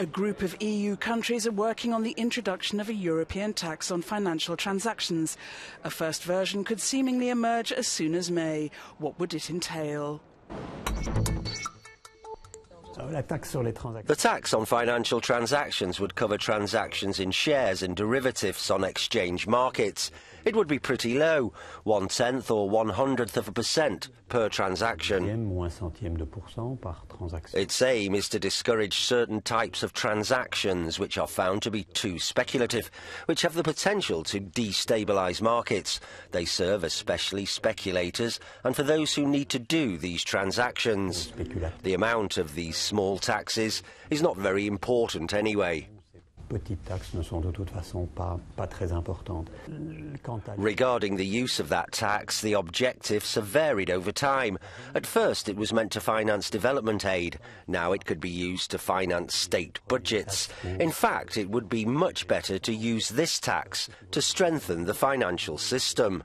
A group of EU countries are working on the introduction of a European tax on financial transactions. A first version could seemingly emerge as soon as May. What would it entail? The tax on financial transactions would cover transactions in shares and derivatives on exchange markets. It would be pretty low, one tenth or one hundredth of a percent per transaction. Its aim is to discourage certain types of transactions which are found to be too speculative, which have the potential to destabilise markets. They serve especially speculators and for those who need to do these transactions. The amount of these small taxes is not very important anyway. Regarding the use of that tax, the objectives have varied over time. At first, it was meant to finance development aid. Now it could be used to finance state budgets. In fact, it would be much better to use this tax to strengthen the financial system.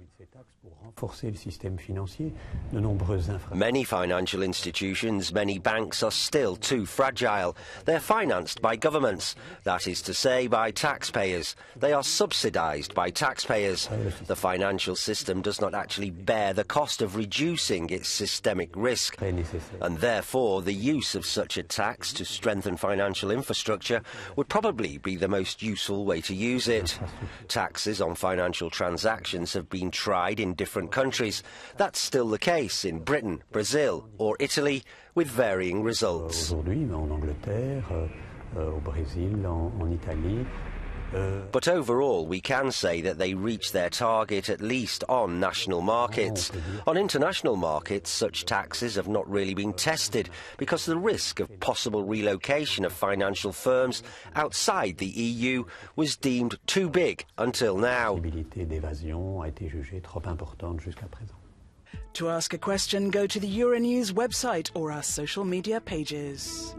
Many financial institutions, many banks are still too fragile. They're financed by governments, that is to say, by taxpayers. They are subsidised by taxpayers. The financial system does not actually bear the cost of reducing its systemic risk. And therefore, the use of such a tax to strengthen financial infrastructure would probably be the most useful way to use it. Taxes on financial transactions have been tried in different countries. That's still the case in Britain, Brazil or Italy, with varying results. But overall, we can say that they reach their target at least on national markets. On international markets, such taxes have not really been tested because the risk of possible relocation of financial firms outside the EU was deemed too big until now. To ask a question, go to the Euronews website or our social media pages.